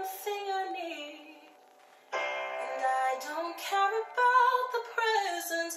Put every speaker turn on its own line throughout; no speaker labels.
one thing I need. And I don't care about the presents.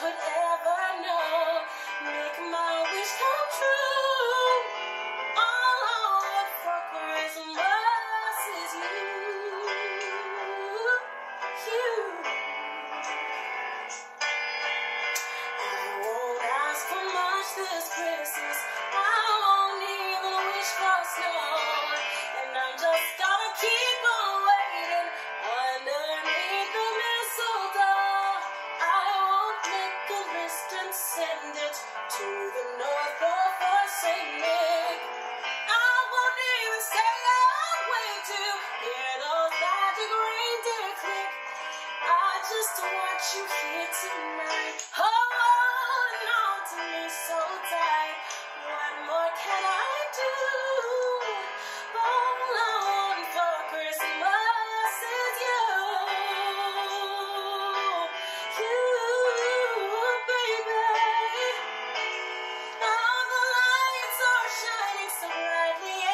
could ever know. Make my wish come true. All I want for Christmas is you. You. just want you here tonight. Hold on to me so tight. What more can I do? All I want for Christmas is you. You, baby. Now the lights are shining so brightly.